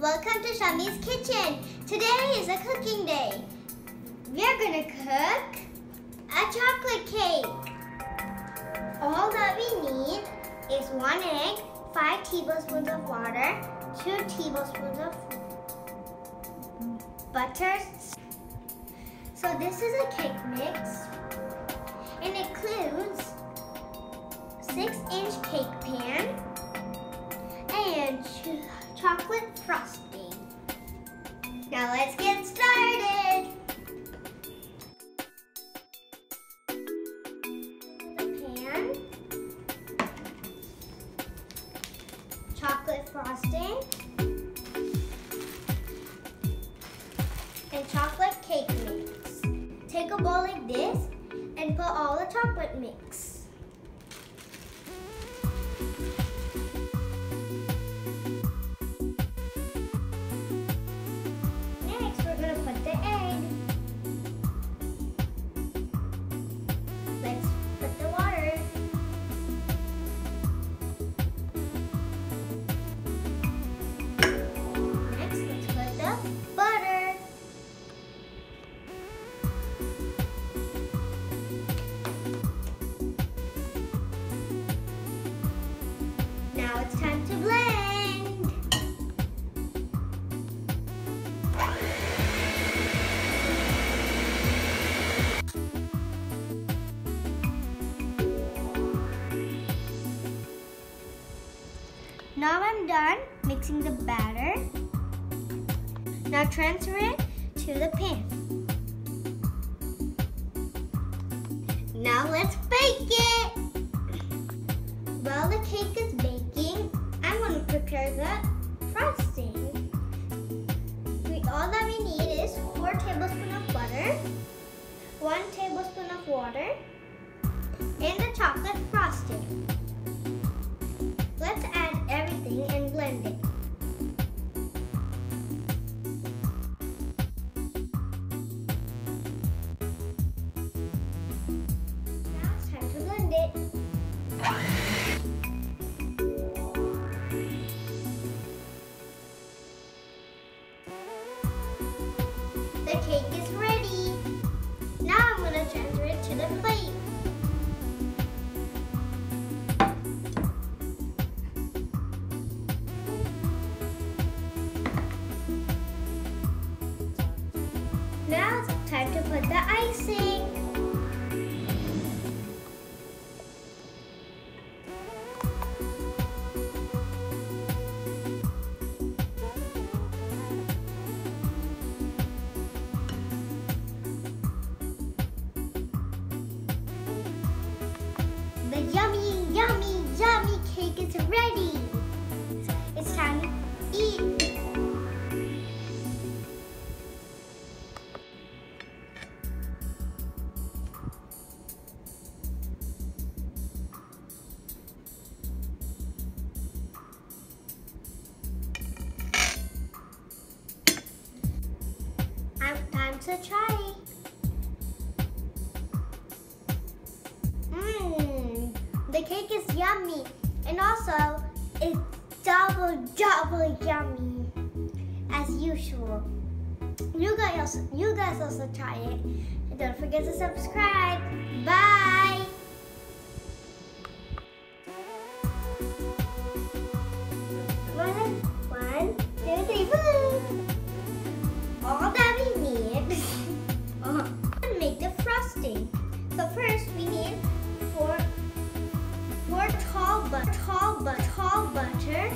Welcome to Shami's Kitchen. Today is a cooking day. We're gonna cook a chocolate cake. All that we need is one egg, five tablespoons of water, two tablespoons of butter. So this is a cake mix and it includes six inch cake pan and ch chocolate frosting. Now let's get started. The pan, chocolate frosting, and chocolate cake mix. Take a bowl like this and put all the chocolate mix. To blend. Now I'm done mixing the batter. Now transfer it to the pan. The frosting. We, all that we need is 4 tablespoons of butter, 1 tablespoon of water, and the chocolate frosting. To try. Mmm, the cake is yummy, and also it's double, double yummy, as usual. You guys, you guys also try it, and don't forget to subscribe. Bye. Tall, but tall butter,